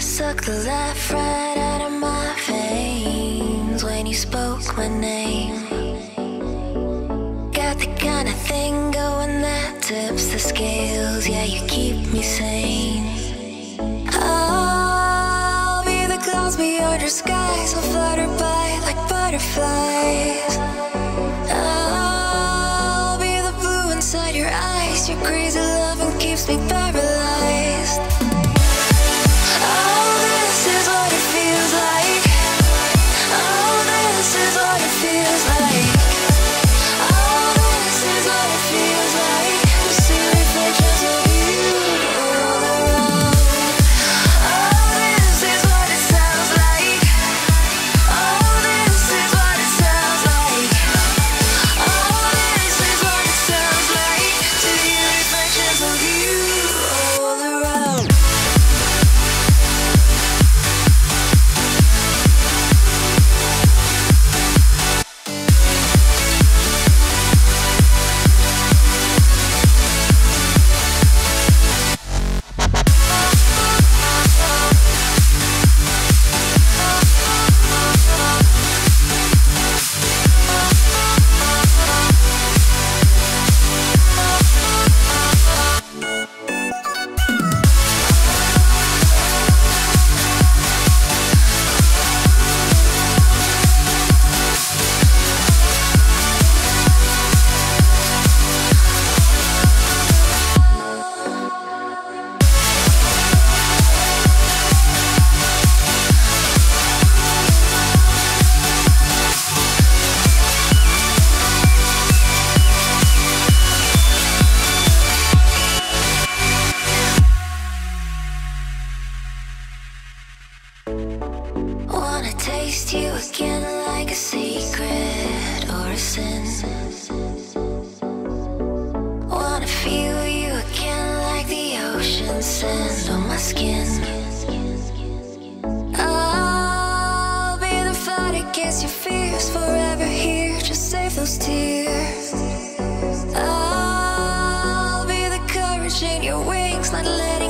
Suck the life right out of my veins when you spoke my name. Got the kind of thing going that tips the scales. Yeah, you keep me sane. I'll be the clouds beyond your skies. I'll flutter by like butterflies. I'll be the blue inside your eyes. Your crazy loving keeps me paralyzed. Taste you again like a secret or a sin. Wanna feel you again like the ocean sand on my skin. I'll be the fight against your fears, forever here. Just save those tears. I'll be the courage in your wings, not let